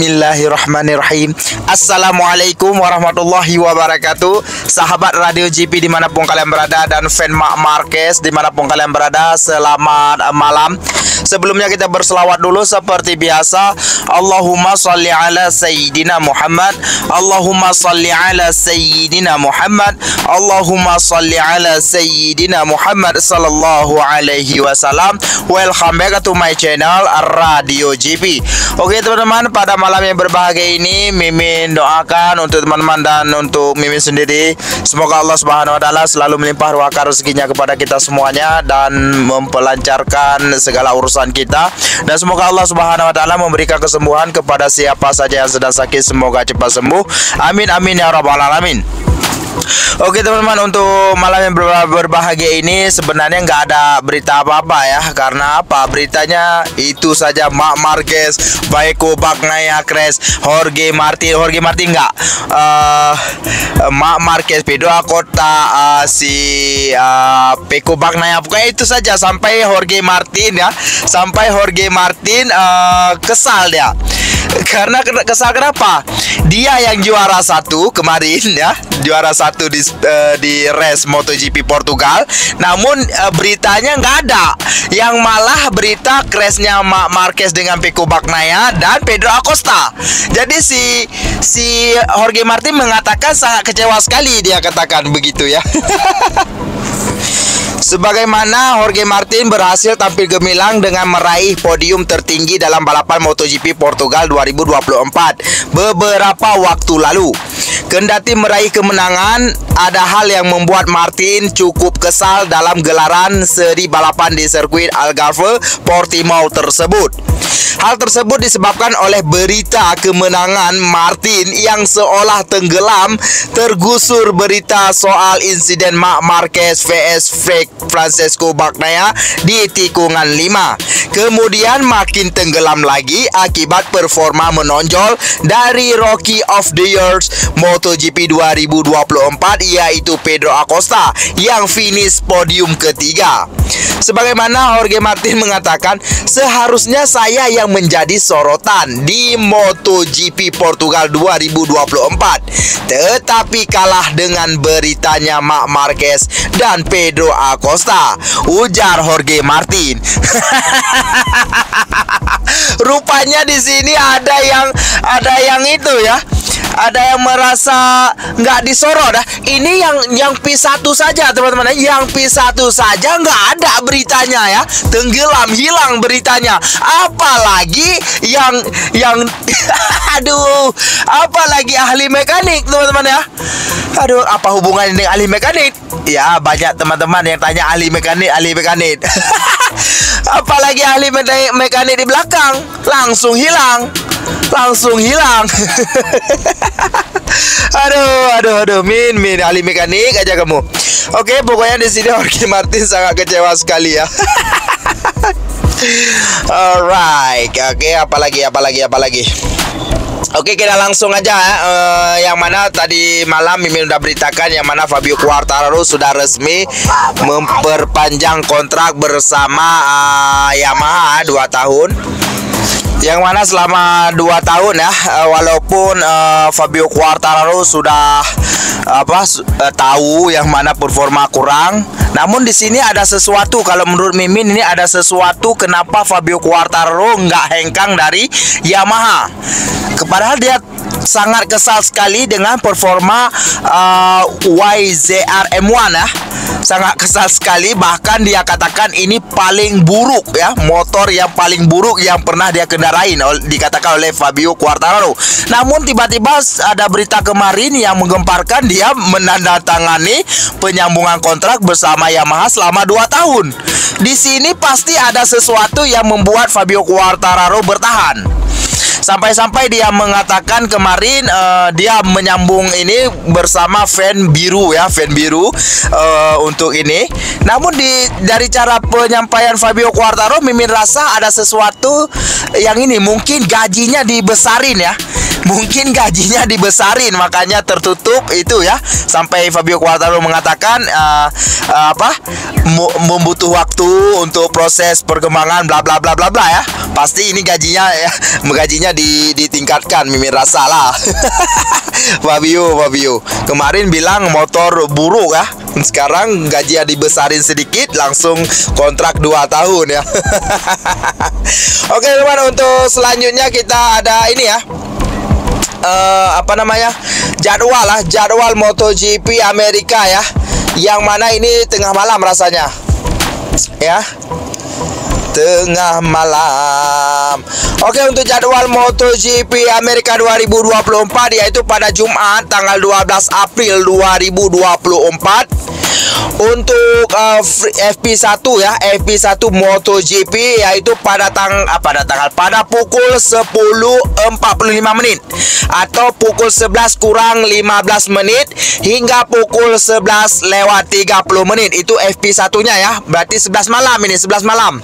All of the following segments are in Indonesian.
Bismillahirrahmanirrahim. Assalamualaikum warahmatullahi wabarakatuh. Sahabat Radio GP di mana pun kalian berada Dan fan Mak Marquez di mana pun kalian berada Selamat malam. Sebelumnya kita berselawat dulu seperti biasa. Allahumma salli ala Sayyidina Muhammad. Allahumma salli ala Sayyidina Muhammad. Allahumma salli ala Sayyidina Muhammad Sallallahu alaihi wasallam. Welcome back to my channel Radio GP Oke teman-teman pada malam yang berbahagia ini Mimin doakan untuk teman-teman dan untuk Mimin sendiri Semoga Allah Subhanahu wa taala selalu melimpah ruahkan rezekinya kepada kita semuanya dan memperlancarkan segala urusan kita dan semoga Allah Subhanahu wa taala memberikan kesembuhan kepada siapa saja yang sedang sakit semoga cepat sembuh. Amin amin ya rabbal alamin. Oke teman-teman untuk malam yang berbahagia ini sebenarnya nggak ada berita apa-apa ya. Karena apa? Beritanya itu saja Mak Marquez, Baiko Bagnaya Cres, Jorge Martin, Jorge Martin nggak? Uh, Mak Marquez, Pedro Acosta, uh, si uh, Peko Bagnaya. Pokoknya itu saja sampai Jorge Martin ya. Sampai Jorge Martin uh, kesal dia karena kesal kenapa? Dia yang juara satu kemarin ya. Juara satu di uh, di race MotoGP Portugal. Namun uh, beritanya nggak ada. Yang malah berita crashnya Mak Marquez dengan Peko Bagnaia dan Pedro Acosta. Jadi si si Jorge Martin mengatakan sangat kecewa sekali dia katakan begitu ya Sebagaimana Jorge Martin berhasil tampil gemilang dengan meraih podium tertinggi dalam balapan MotoGP Portugal 2024 beberapa waktu lalu. Kendati meraih kemenangan, ada hal yang membuat Martin cukup kesal dalam gelaran seri balapan di sirkuit Algarve Portimao tersebut. Hal tersebut disebabkan oleh berita kemenangan Martin yang seolah tenggelam tergusur berita soal insiden Mark Marquez vs Francesco Bagnaia di tikungan 5. Kemudian makin tenggelam lagi akibat performa menonjol dari Rocky of the Years MotoGP 2024 yaitu Pedro Acosta yang finish podium ketiga. Sebagaimana Jorge Martin mengatakan, seharusnya saya yang menjadi sorotan di MotoGP Portugal 2024. Tetapi kalah dengan beritanya Mak Marquez dan Pedro Acosta. Ujar Jorge Martin. Rupanya di sini ada yang ada yang itu ya ada yang merasa nggak disorot dah. Ini yang yang P1 saja teman-teman. Yang P1 saja nggak ada beritanya ya. Tenggelam hilang beritanya. Apalagi yang yang aduh, apalagi ahli mekanik teman-teman ya. Aduh, apa hubungannya dengan ahli mekanik? Ya, banyak teman-teman yang tanya ahli mekanik, ahli mekanik. apalagi ahli mekanik di belakang langsung hilang langsung hilang. Aduh aduh aduh. Min min ahli mekanik aja kamu. Oke pokoknya di sini Jorge Martin sangat kecewa sekali ya. Alright oke apalagi apalagi apalagi Oke kita langsung aja uh, yang mana tadi malam Mimin udah beritakan yang mana Fabio Quartararo sudah resmi memperpanjang kontrak bersama uh, Yamaha 2 tahun yang mana selama 2 tahun ya uh, walaupun uh, Fabio Quartararo sudah apa uh, tahu yang mana performa kurang namun di sini ada sesuatu kalau menurut Mimin ini ada sesuatu kenapa Fabio Quartararo nggak hengkang dari Yamaha Padahal dia sangat kesal sekali dengan performa uh, YZR M1 ya. Sangat kesal sekali bahkan dia katakan ini paling buruk ya, motor yang paling buruk yang pernah dia kendarain dikatakan oleh Fabio Quartararo. Namun tiba-tiba ada berita kemarin yang menggemparkan dia menandatangani penyambungan kontrak bersama Yamaha selama 2 tahun. Di sini pasti ada sesuatu yang membuat Fabio Quartararo bertahan. Sampai-sampai dia mengatakan kemarin uh, dia menyambung ini bersama fan biru ya, fan biru uh, untuk ini. Namun di dari cara penyampaian Fabio Quartaro mimin rasa ada sesuatu yang ini mungkin gajinya dibesarin ya. Mungkin gajinya dibesarin makanya tertutup itu ya. Sampai Fabio Quartararo mengatakan uh, uh, apa? Membutuh waktu untuk proses perkembangan bla bla bla bla bla ya. Pasti ini gajinya ya gajinya di, ditingkatkan mimin rasa lah. Fabio Fabio. Kemarin bilang motor buruk ya. Sekarang gajinya dibesarin sedikit langsung kontrak 2 tahun ya. Oke teman untuk selanjutnya kita ada ini ya uh, apa namanya jadwal lah jadwal MotoGP Amerika ya yang mana ini tengah malam rasanya ya tengah malam. Oke untuk jadwal MotoGP Amerika 2024 yaitu pada Jumat tanggal 12 April 2024 untuk uh, FP1 ya FP1 MotoGP yaitu pada tang uh, pada tanggal pada pukul 10.45 menit atau pukul 11 kurang 15 menit hingga pukul 11 lewat 30 menit. Itu FP1 nya ya berarti 11 malam ini 11 malam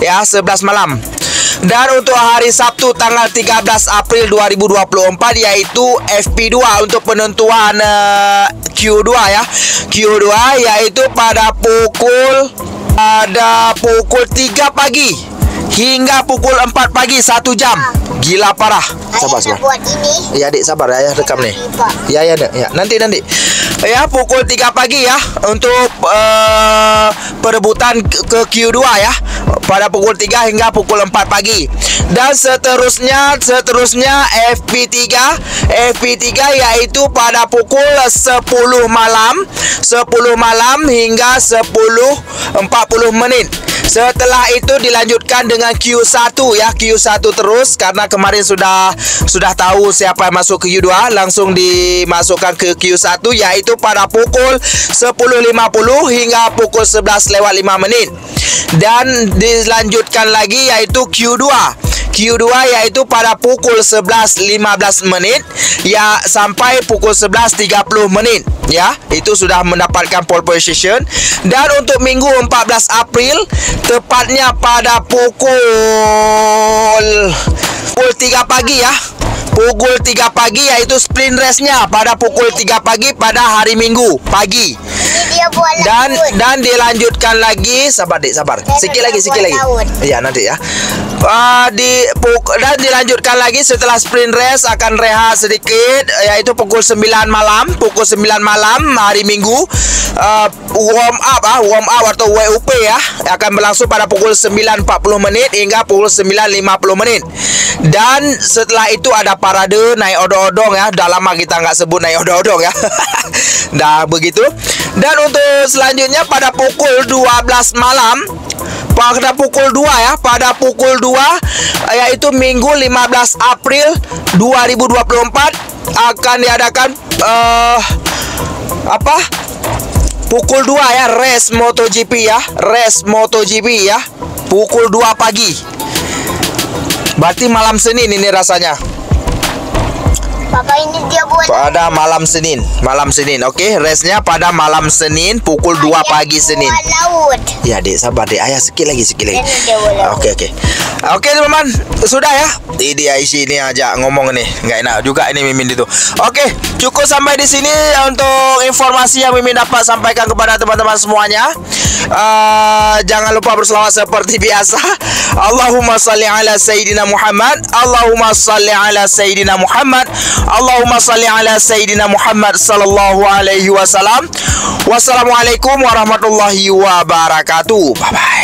ya 11 malam dan untuk hari Sabtu tanggal 13 April 2024 yaitu FP2 untuk penentuan uh, Q2 ya. Q2 yaitu pada pukul pada pukul 3 pagi hingga pukul 4 pagi satu jam. Gila parah. Sabar sabar. Ya adik sabar ya rekam nih. Ya ya ya. Nanti nanti. Ya pukul 3 pagi ya untuk uh, perebutan ke Q2 ya pada pukul 3 hingga pukul 4 pagi dan seterusnya seterusnya FP3 FP3 yaitu pada pukul 10 malam 10 malam hingga 10.40 menit setelah itu dilanjutkan dengan Q1 ya. Q1 terus karena kemarin sudah sudah tahu siapa yang masuk ke Q2 langsung dimasukkan ke Q1 yaitu pada pukul 10.50 hingga pukul 11 lewat 5 menit dan dilanjutkan lagi yaitu Q2 Q2 yaitu pada pukul 11.15 menit ya sampai pukul 11.30 menit ya. Itu sudah mendapatkan pole position. Dan untuk minggu 14 April tepatnya pada pukul pukul 3 pagi ya. Pukul 3 pagi yaitu sprint race-nya pada pukul 3 pagi pada hari Minggu pagi. Dan dan dilanjutkan lagi sabar dik sabar. Sikit lagi sikit lagi. Ya nanti ya. Uh, di puk, dan dilanjutkan lagi setelah sprint race akan rehat sedikit yaitu pukul 9 malam, pukul 9 malam hari Minggu. Uh, warm up ah, warm up atau WUP ya akan berlangsung pada pukul 9.40 menit hingga pukul 9.50 menit. Dan setelah itu ada parade naik odong-odong ya. Dah lama kita nggak sebut naik odong-odong ya. Dah begitu. Dan untuk selanjutnya pada pukul 12 malam pada pukul 2 ya, pada pukul 2 yaitu Minggu 15 April 2024 akan diadakan uh, apa? Pukul 2 ya, race MotoGP ya, race MotoGP ya. Pukul 2 pagi. Berarti malam Senin ini rasanya. Papa ini dia buat pada malam Senin, malam Senin. Oke, okay? restnya pada malam Senin pukul Ayah 2 pagi Senin. Laut. Ya, Dek, sabar Dek. Ayah sikit lagi, sikit lagi. Oke, oke. Oke, teman-teman. Sudah ya. Ini isi ini aja ngomong nih. Enggak enak juga ini Mimin itu. Oke, cukup sampai di sini untuk informasi yang Mimin dapat sampaikan kepada teman-teman semuanya. Uh, jangan lupa berselawat seperti biasa. Allahumma salli ala sayyidina Muhammad. Allahumma salli ala sayyidina Muhammad. اللهم صل على سيدنا محمد صلى الله عليه وسلم والسلام عليكم ورحمه الله وبركاته باي باي